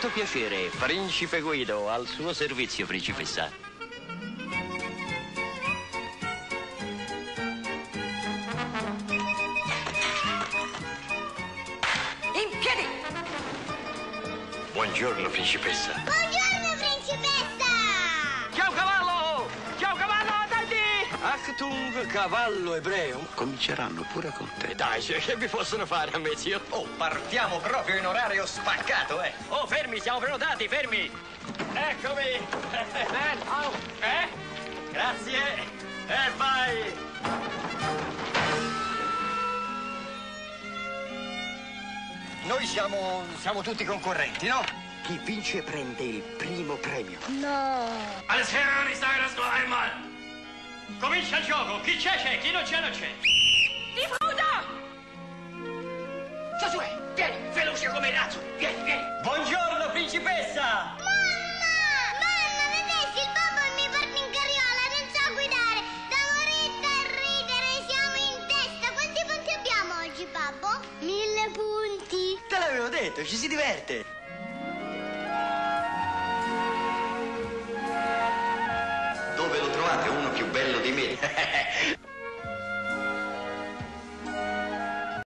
molto piacere, Principe Guido, al suo servizio, principessa. In piedi! Buongiorno, principessa. Buongiorno, Actung, cavallo ebreo. Cominceranno pure con te. Dai, cioè, che mi possono fare a me, zio? Oh, partiamo proprio in orario spaccato, eh. Oh, fermi, siamo prenotati, fermi! Eccomi. Eh, oh, eh? Grazie. E vai. Noi siamo, siamo tutti concorrenti, no? Chi vince prende il primo premio. No! Alles klar, ich sage das nur einmal. Comincia il gioco. Chi c'è c'è, chi non c'è non c'è. Diffuda! Giosuè, vieni, veloce come il razzo. Vieni, vieni. Buongiorno, principessa. Mamma! Mamma, vedessi il babbo mi porta in carriola, non so guidare. Da moretta e ridere, siamo in testa. Quanti punti abbiamo oggi, babbo? Mille punti. Te l'avevo detto, ci si diverte. Trovate uno più bello di me?